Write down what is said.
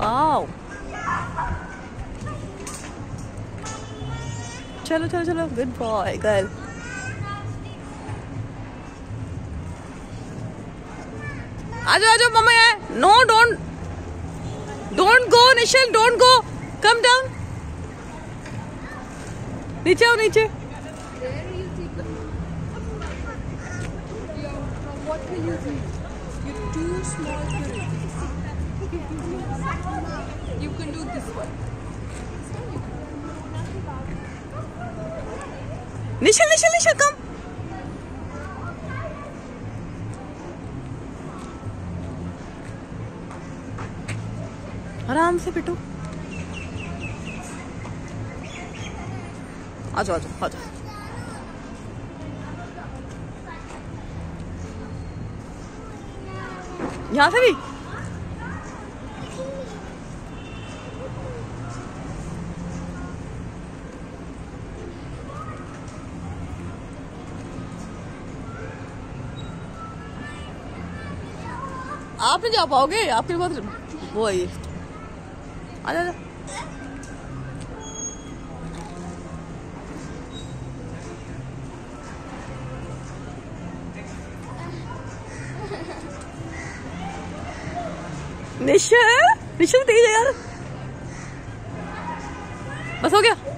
Wow चलो चलो चलो गुड बॉय गर्ल आजो आजो, मम्मा है no don't don't go Nishal don't go come down नीचे आओ, नीचे. What can you do? You're too small. You निशल निशल निशल कम आराम से पिटो। आ जाओ आ जाओ आ जाओ। यहाँ से भी? आप नहीं जा पाओगे? आपके बहुत वो है ये आ निशा निशा तेज यार बस हो गया।